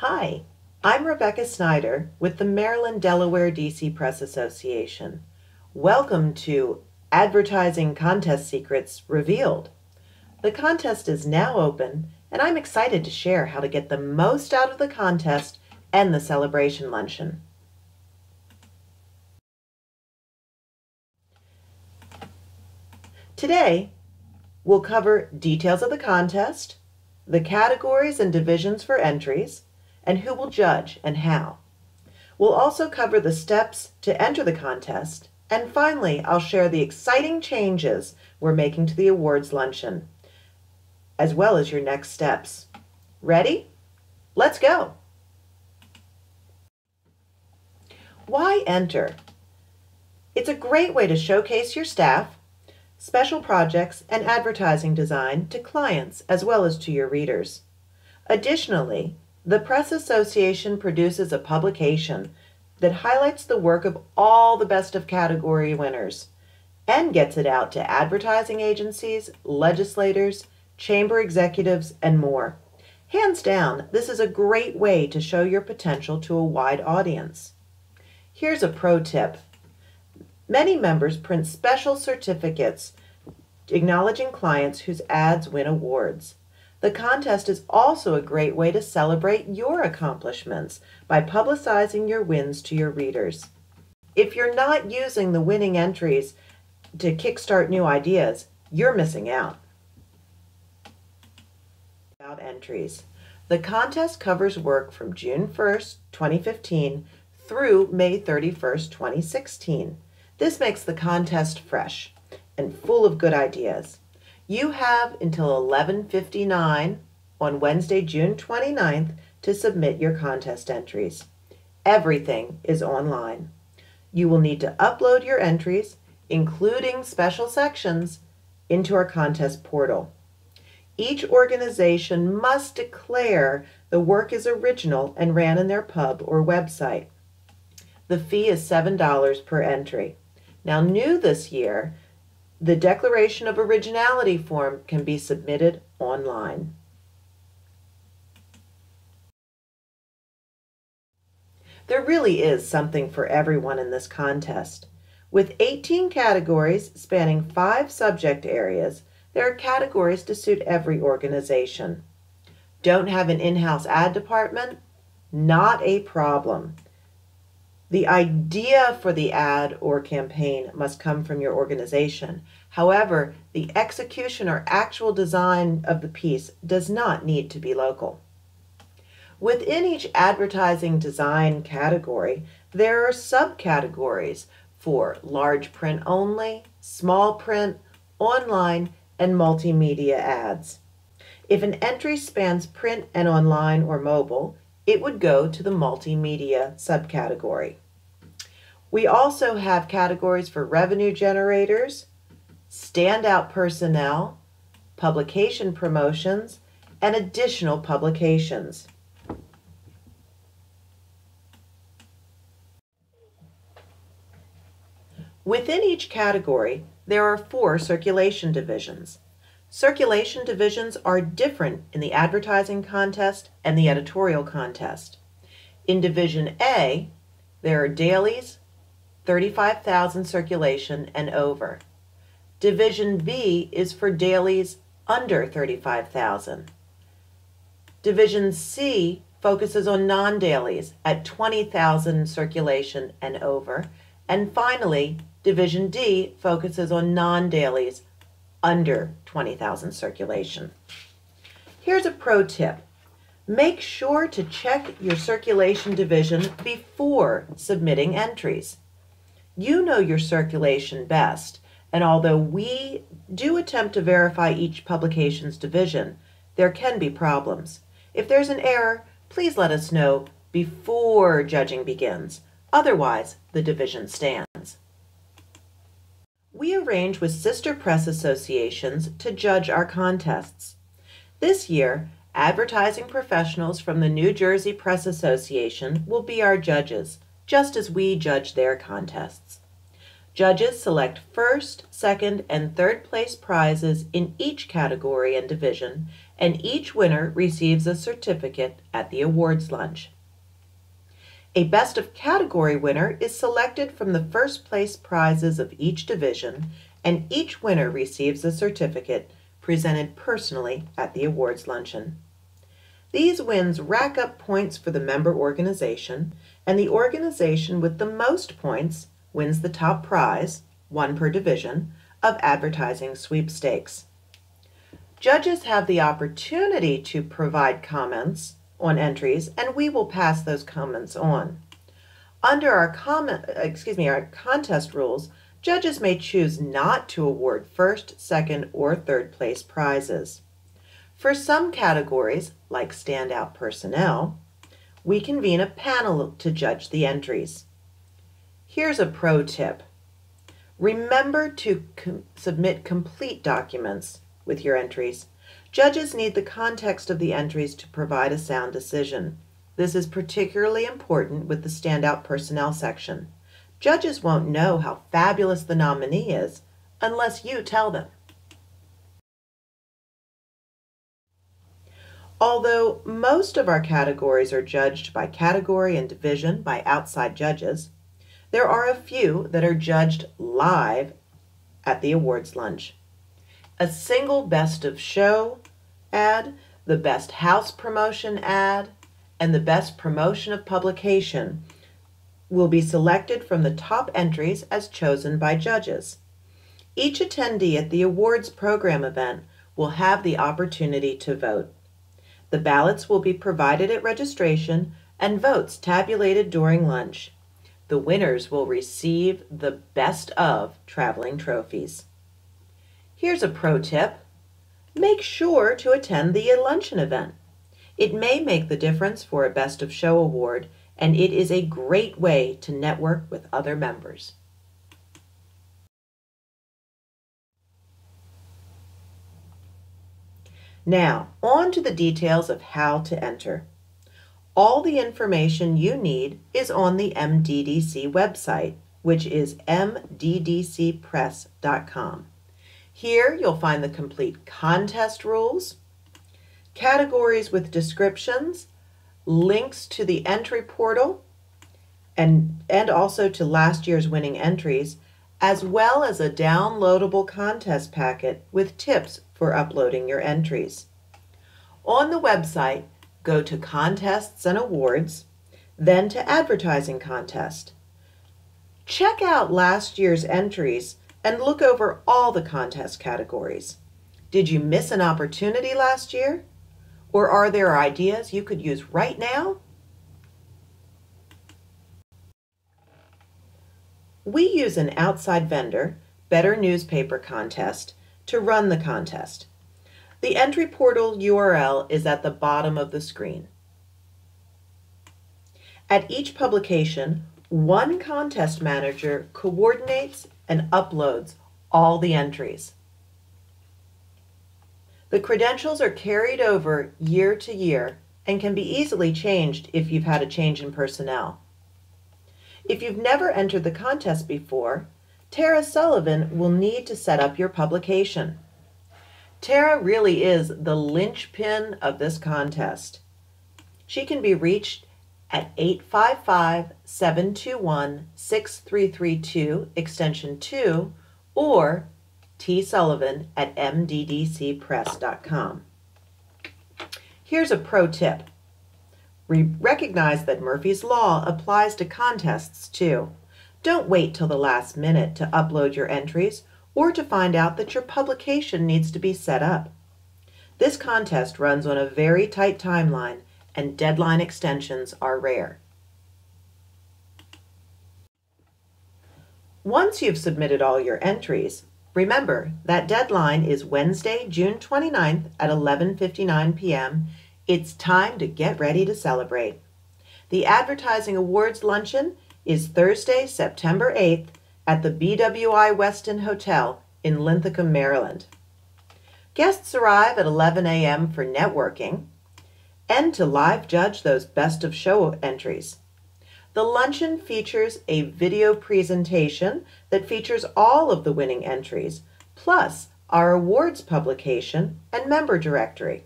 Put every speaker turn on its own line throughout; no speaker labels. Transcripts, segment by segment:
Hi, I'm Rebecca Snyder with the Maryland Delaware DC Press Association. Welcome to Advertising Contest Secrets Revealed. The contest is now open, and I'm excited to share how to get the most out of the contest and the celebration luncheon. Today, we'll cover details of the contest, the categories and divisions for entries, and who will judge and how. We'll also cover the steps to enter the contest, and finally, I'll share the exciting changes we're making to the awards luncheon, as well as your next steps. Ready? Let's go! Why enter? It's a great way to showcase your staff, special projects, and advertising design to clients as well as to your readers. Additionally, the Press Association produces a publication that highlights the work of all the best of category winners and gets it out to advertising agencies, legislators, chamber executives, and more. Hands down, this is a great way to show your potential to a wide audience. Here's a pro tip. Many members print special certificates acknowledging clients whose ads win awards. The contest is also a great way to celebrate your accomplishments by publicizing your wins to your readers. If you're not using the winning entries to kickstart new ideas, you're missing out. About entries. The contest covers work from June 1st, 2015 through May 31st, 2016. This makes the contest fresh and full of good ideas. You have until 11:59 on Wednesday, June 29th to submit your contest entries. Everything is online. You will need to upload your entries, including special sections, into our contest portal. Each organization must declare the work is original and ran in their pub or website. The fee is $7 per entry. Now, new this year, the Declaration of Originality form can be submitted online. There really is something for everyone in this contest. With 18 categories spanning five subject areas, there are categories to suit every organization. Don't have an in-house ad department? Not a problem. The idea for the ad or campaign must come from your organization. However, the execution or actual design of the piece does not need to be local. Within each advertising design category, there are subcategories for large print only, small print, online, and multimedia ads. If an entry spans print and online or mobile, it would go to the multimedia subcategory. We also have categories for revenue generators, standout personnel, publication promotions, and additional publications. Within each category, there are four circulation divisions. Circulation divisions are different in the advertising contest and the editorial contest. In Division A, there are dailies, 35,000 circulation and over. Division B is for dailies under 35,000. Division C focuses on non-dailies at 20,000 circulation and over. And finally, Division D focuses on non-dailies under 20,000 circulation. Here's a pro tip. Make sure to check your circulation division before submitting entries. You know your circulation best, and although we do attempt to verify each publication's division, there can be problems. If there's an error, please let us know before judging begins. Otherwise, the division stands. We arrange with sister press associations to judge our contests. This year, advertising professionals from the New Jersey Press Association will be our judges, just as we judge their contests. Judges select first, second, and third place prizes in each category and division, and each winner receives a certificate at the awards lunch. A best of category winner is selected from the first place prizes of each division, and each winner receives a certificate presented personally at the awards luncheon. These wins rack up points for the member organization, and the organization with the most points wins the top prize, one per division, of advertising sweepstakes. Judges have the opportunity to provide comments on entries, and we will pass those comments on. Under our comment, excuse me, our contest rules, judges may choose not to award first, second, or third place prizes. For some categories, like standout personnel, we convene a panel to judge the entries. Here's a pro tip. Remember to com submit complete documents with your entries. Judges need the context of the entries to provide a sound decision. This is particularly important with the standout personnel section. Judges won't know how fabulous the nominee is unless you tell them. Although most of our categories are judged by category and division by outside judges, there are a few that are judged live at the awards lunch. A single best of show ad, the best house promotion ad, and the best promotion of publication will be selected from the top entries as chosen by judges. Each attendee at the awards program event will have the opportunity to vote. The ballots will be provided at registration and votes tabulated during lunch. The winners will receive the best of traveling trophies. Here's a pro tip. Make sure to attend the luncheon event. It may make the difference for a Best of Show award, and it is a great way to network with other members. Now, on to the details of how to enter. All the information you need is on the MDDC website, which is mddcpress.com. Here you'll find the complete contest rules, categories with descriptions, links to the entry portal, and, and also to last year's winning entries, as well as a downloadable contest packet with tips for uploading your entries. On the website, go to Contests and Awards, then to Advertising Contest. Check out last year's entries and look over all the contest categories. Did you miss an opportunity last year? Or are there ideas you could use right now? We use an outside vendor, Better Newspaper Contest, to run the contest. The entry portal URL is at the bottom of the screen. At each publication, one contest manager coordinates and uploads all the entries. The credentials are carried over year to year and can be easily changed if you've had a change in personnel. If you've never entered the contest before, Tara Sullivan will need to set up your publication. Tara really is the linchpin of this contest. She can be reached at 855 721 6332, extension 2, or T. Sullivan at mddcpress.com. Here's a pro tip. Re recognize that Murphy's Law applies to contests too. Don't wait till the last minute to upload your entries or to find out that your publication needs to be set up. This contest runs on a very tight timeline and deadline extensions are rare. Once you've submitted all your entries, remember that deadline is Wednesday, June 29th at 11:59 p.m. It's time to get ready to celebrate. The Advertising Awards luncheon is Thursday, September 8th at the BWI Westin Hotel in Linthicum, Maryland. Guests arrive at 11 a.m. for networking and to live judge those best of show entries. The luncheon features a video presentation that features all of the winning entries, plus our awards publication and member directory.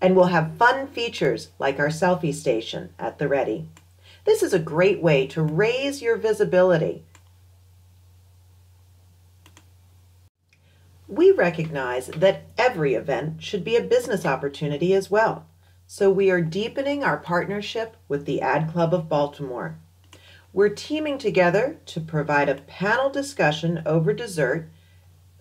And we'll have fun features like our selfie station at the ready. This is a great way to raise your visibility. We recognize that every event should be a business opportunity as well. So we are deepening our partnership with the Ad Club of Baltimore. We're teaming together to provide a panel discussion over dessert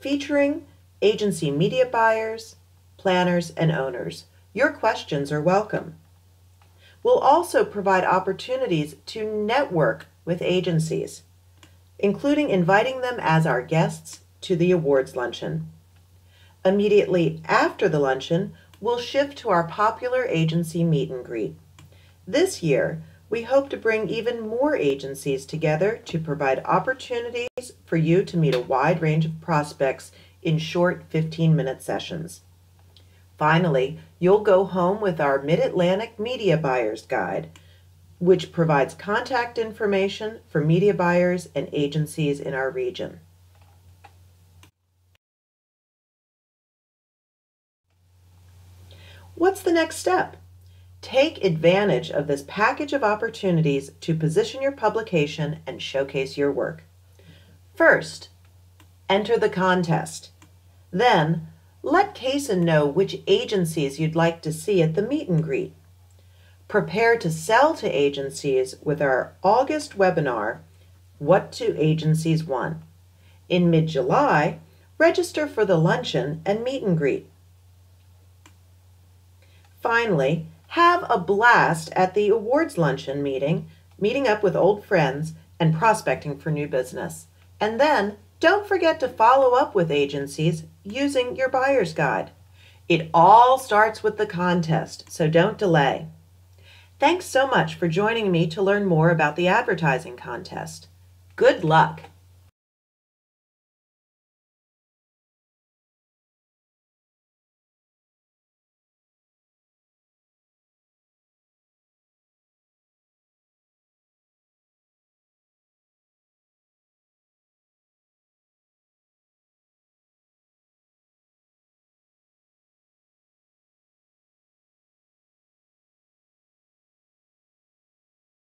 featuring agency media buyers, planners, and owners. Your questions are welcome. We'll also provide opportunities to network with agencies, including inviting them as our guests to the awards luncheon. Immediately after the luncheon, we'll shift to our popular agency meet and greet. This year, we hope to bring even more agencies together to provide opportunities for you to meet a wide range of prospects in short 15 minute sessions. Finally, you'll go home with our Mid Atlantic Media Buyers Guide, which provides contact information for media buyers and agencies in our region. What's the next step? Take advantage of this package of opportunities to position your publication and showcase your work. First, enter the contest. Then, let Cason know which agencies you'd like to see at the meet and greet. Prepare to sell to agencies with our August webinar, What Do Agencies Want? In mid-July, register for the luncheon and meet and greet. Finally, have a blast at the awards luncheon meeting, meeting up with old friends, and prospecting for new business. And then don't forget to follow up with agencies using your buyer's guide. It all starts with the contest, so don't delay. Thanks so much for joining me to learn more about the advertising contest. Good luck!